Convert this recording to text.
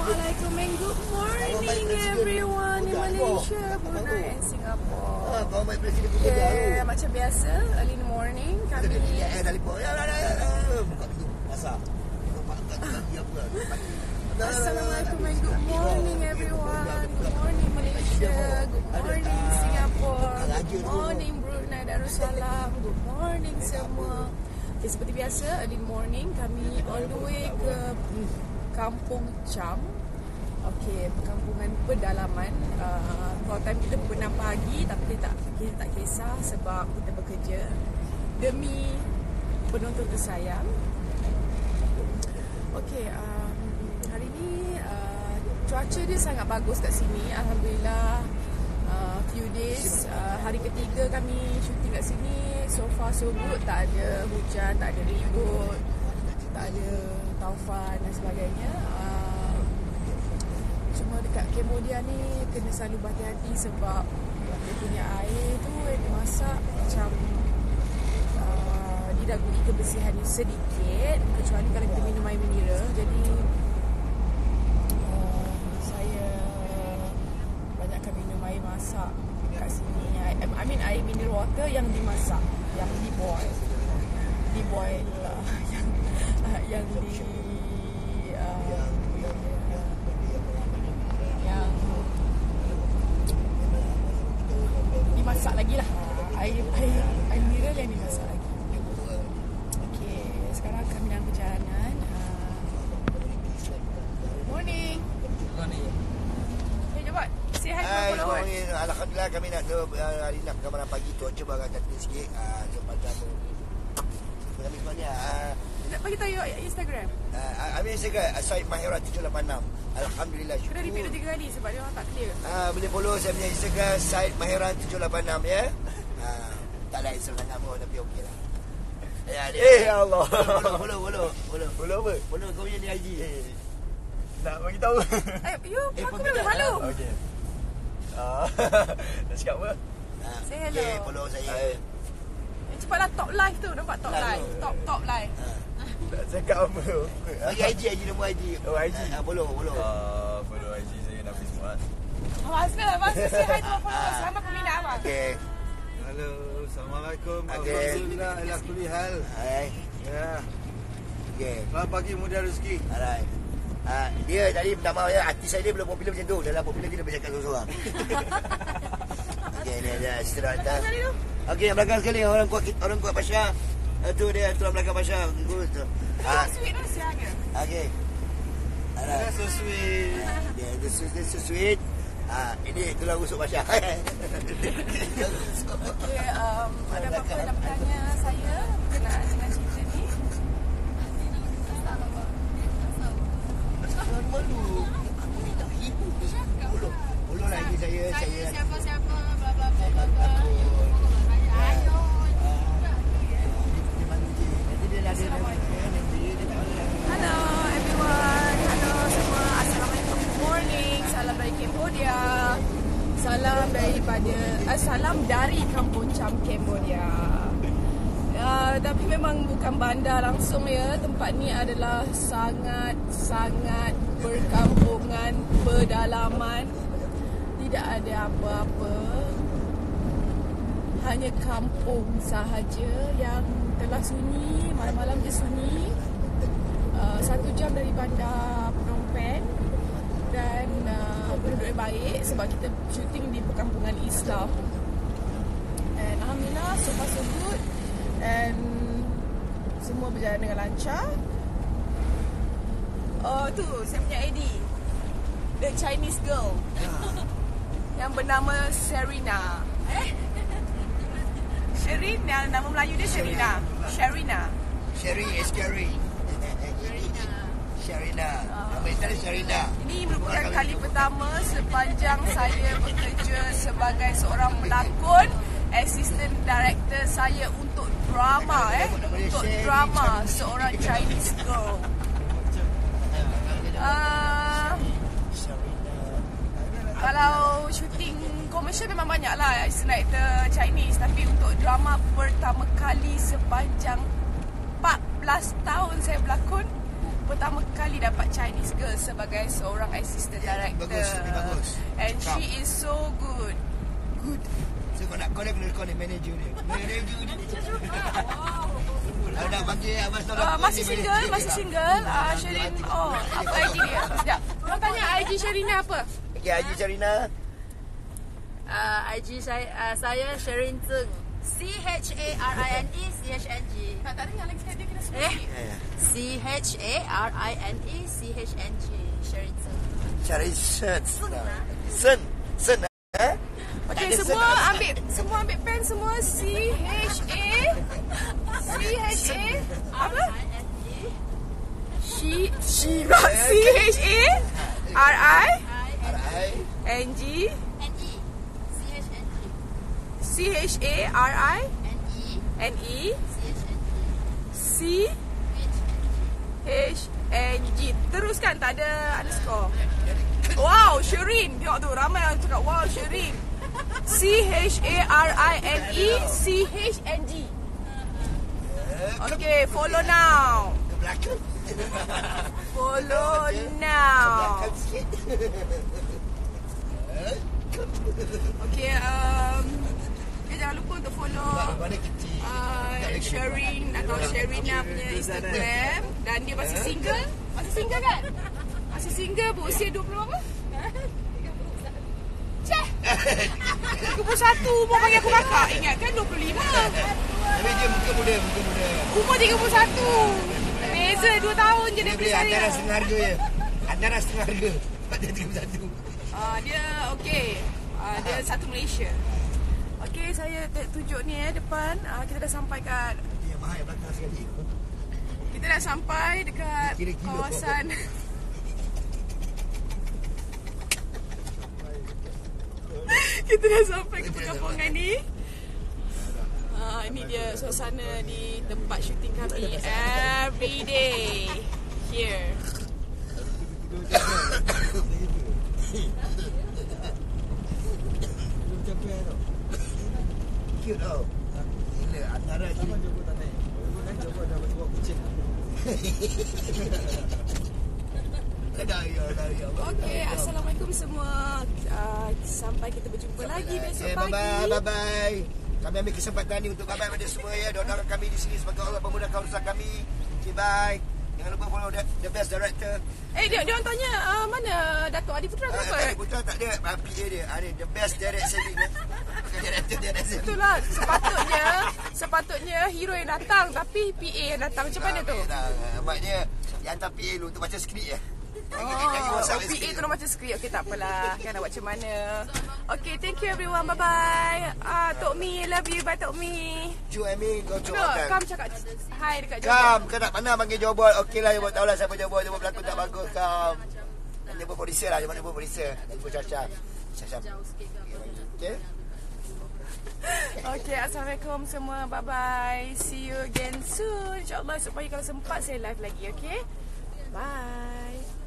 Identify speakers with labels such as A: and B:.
A: Assalamualaikum and good morning everyone in Malaysia, Brunei and Singapore.
B: Ah, kau main presiden pun.
A: Yeah, macam biasa, early in the morning kami
B: pun. Ya, ya, ya, ya. Kaki apa lah.
A: Assalamualaikum and good morning everyone. Good morning Malaysia, good morning Singapore, good morning Brunei Darussalam, good morning semua. Okay, seperti biasa, early morning kami on the way ke Kampung Cham. Okey, perkampungan pedalaman. Uh, kalau time kita pukul 6 pagi tapi kita tak kita tak kisah sebab kita bekerja demi penonton tersayang. Okey, um, hari ni uh, cuaca dia sangat bagus kat sini. Alhamdulillah. Uh, few days uh, hari ketiga kami syuting kat sini so far so good tak ada hujan tak ada ribut tak ada taufan dan sebagainya uh, cuma dekat Cambodia ni kena selalu berhati-hati sebab dia punya air tu yang dimasak macam uh, didagui kebersihan dia sedikit kecuali kalau kita minum air mineral jadi uh, saya banyakkan minum air masak kat sini. I, I mean air mineral water yang dimasak yang di boil di boil uh, yang uh, yang di uh, yang dimasak lagi lah air air air mineral yang dimasak lagi Okey, sekarang kami dalam perjalanan uh, morning Hey, jawab. Say hi to my
B: Hai,
A: followers.
B: morning. Alhamdulillah kami nak ke uh, hari nak ke malam pagi cuaca bagai cantik sikit. Ah, uh, macam tu. Kami sebenarnya ah
A: Nak bagi tahu your Instagram.
B: uh, Amin Segar Said Mahira 786. Alhamdulillah
A: Kena
B: syukur.
A: repeat dia tiga kali sebab dia orang tak clear.
B: Ah, boleh follow saya punya Instagram Said Mahiran 786 ya. Ah, tak ada Instagram nama tapi okey lah. Ya, dia.
C: Eh Allah.
B: Follow, follow, follow, follow.
C: Follow apa?
B: Follow kau punya ni IG.
C: Eh, nak bagi tahu.
A: Eh, you,
B: Eh,
A: aku memang malu.
C: Okey. Ah, nak cakap apa?
B: Ah,
A: Say hello.
B: Okay, follow saya.
C: Eh,
A: cepatlah top live tu. Nampak top
B: Lalu.
A: live. Top, top live.
B: Ah,
C: nak cakap apa?
B: Bagi IG, IG nombor IG.
C: Oh, IG.
B: Ah, follow, follow.
C: Ah, follow IG saya Nafis Muaz.
A: Oh, Azna, masa say hi to my followers. Selamat peminat abang.
B: Okay.
D: Halo, Assalamualaikum.
B: Okey.
D: Alhamdulillah ala kulli hal.
B: Hai.
D: Ya.
B: Okay.
D: Selamat pagi muda rezeki.
B: Alright. Ah, dia tadi minta maaf ya, artis saya dia belum popular macam tu. Dalam popular dia boleh cakap seorang-seorang. Okey, ni ada istirahat atas.
A: Tadi tu.
B: Okey, yang belakang sekali orang kuat orang kuat Pasha. Itu dia tulang belakang Pasha. Good tu. Ah,
A: Sweet lah siaga.
B: okey. Alright.
D: That's so sweet.
B: Dia this is this is sweet. Ah, ini tulang rusuk Pasha.
A: Okay, um, ada apa-apa nak bertanya saya berkenaan dengan cerita ni?
B: Jangan malu. Aku ni tak ibu. Ulur. Ulur lagi saya, saya.
E: siapa-siapa bla bla bla
B: Saya
E: bla
B: tak
E: bla.
B: takut.
E: Ayo.
B: Dia mandi. Nanti dia ada nanti dia tak boleh.
A: Hello everyone. Hello semua. Assalamualaikum. Good morning. Salam dari Cambodia. Salam daripada uh, salam dari Kampung Cham Cambodia. Uh, tapi memang bukan bandar langsung ya. Tempat ni adalah sangat-sangat perkampungan pedalaman. Tidak ada apa-apa. Hanya kampung sahaja yang telah sunyi, malam-malam dia sunyi uh, satu jam dari bandar Phnom Penh dan uh, penduduk yang baik sebab kita shooting di perkampungan Islam Alhamdulillah so far so good. And semua berjalan dengan lancar. Oh tu saya punya ID the Chinese girl. Yang bernama Serena eh? Sherin yang nama Melayu dia Sherina. Sherina.
B: Sherry is scary. Sherina. Nama Itali Sherina.
A: Ini merupakan kali pertama sepanjang saya bekerja sebagai seorang pelakon assistant director saya untuk drama eh untuk drama seorang Chinese girl. Uh, kalau shooting komersial memang banyak lah assistant director Chinese tapi untuk drama pertama kali sepanjang 14 tahun saya berlakon pertama kali dapat Chinese girl sebagai seorang assistant director.
B: bagus, bagus.
A: And she is so. Good.
B: Kau nak call dia kena call dia manager dia. Manager dia. Kalau nak panggil Abang Tolong
A: Uh, masih single,
B: manager
A: masih single. Uh, Sherin, oh, apa IG dia? Sekejap. Kau tanya IG Sherina apa?
B: Okay, Haji Sarina.
E: Uh, IG saya, uh, saya Sherin Zeng. C H A R I N E C H N G.
A: Tak, tak dengar lagi sekali kena sebut.
E: Eh?
B: Eh,
E: C H A R I N E C H N G. Sherin Zeng.
B: Cari Sen. Sen. Sen. Eh?
A: Okay, semua
B: sen.
A: ambil semua ambil pen semua C H A C H A apa?
E: I
A: She she not C H A R I
E: I.
A: N G
E: N E C H N G.
A: C H A R I
E: N E
A: N E
E: C H N G.
A: Teruskan tak ada underscore. Wow, Sherin. Tengok tu ramai yang cakap wow Sherin. C H A R I N E C H N G. Okay, follow now. Follow now. Okay, um, okay, jangan lupa untuk follow uh, Sherin atau Sherina punya Instagram dan dia masih single. Masih single kan? Masih single berusia 20 berapa? Ceh. 31 umur bagi aku kakak. Ingat kan 25.
B: Tapi dia muka muda, muka muda.
A: Umur 31. Beza 2 tahun je daripada saya.
B: antara setengah harga je. Antara setengah harga. Sebab dia 31.
A: Ah dia okey. Ah dia satu Malaysia. Okey, saya tunjuk ni eh depan. Ah kita dah sampai kat
B: Dia mahal belakang sekali.
A: kita dah sampai dekat kawasan kita dah sampai ke perkampungan ni. Ah ini dia suasana di tempat syuting kami every day here.
B: Cute tau. Gila, antara kiri. Dah ya, dah ya.
A: Okey, assalamualaikum semua. Uh, sampai kita berjumpa lagi besok
B: Okay,
A: pagi.
B: bye-bye, bye-bye. Kami ambil kesempatan ni untuk bye-bye pada semua ya. Doakan kami di sini semoga Allah memudahkan urusan kami. Okay, bye. Jangan lupa follow the, the best director.
A: Eh dia dia orang tanya uh, mana Datuk Adi Putra ke
B: Ah,
A: apa?
B: Tadi Putra tak ada PA dia. Dia the best eh. Director direct selling.
A: Itulah sepatutnya sepatutnya hero yang datang tapi PA yang datang macam mana tu?
B: Ah, ah, Maknya yang hantar PA dulu untuk baca skrip ya.
A: Oh,
B: WhatsApp
A: PA
B: skrip.
A: tu baca skrip. Okey tak apalah. Kan nak buat macam mana. Okey, thank you everyone. Bye bye. Ah, Tok Mi, love you. Bye Tok Mi.
B: Cu kau cu
A: Duk,
B: makan.
A: kam cakap hi dekat Jom.
B: Kam, kau tak pernah panggil jobot. Okey lah, jobot tahu lah siapa jobot. Jobot pelakon tak bagus, Kam. Dia pun producer lah, jobot dia pun producer. Dia pun Caca. Caca. Okey?
A: Okay, Assalamualaikum semua. Bye-bye. See you again soon. InsyaAllah supaya kalau sempat saya live lagi, okay? Bye.